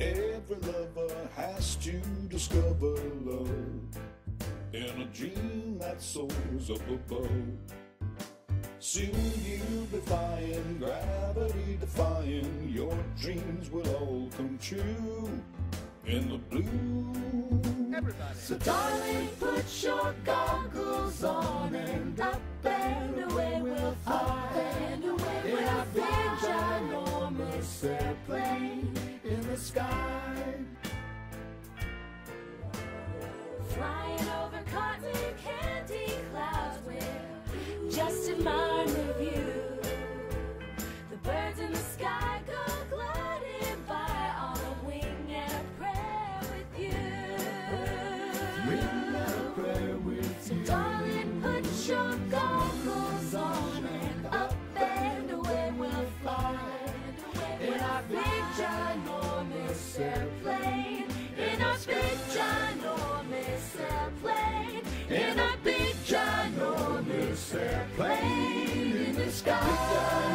Every lover has to discover love in a dream that soars up above. Soon you'll be flying, gravity defying. Your dreams will all come true in the blue. Everybody. So darling, put your goggles on sky. Flying over cotton candy clouds, we'll just admire the view. The birds in the sky go gliding by on a wing and a prayer with you. Ring a prayer with you. Darling, put your goggles on and up and away we'll fly. In our big ginormous airplane. In our big ginormous airplane. In our big. Ginormous airplane in the sky.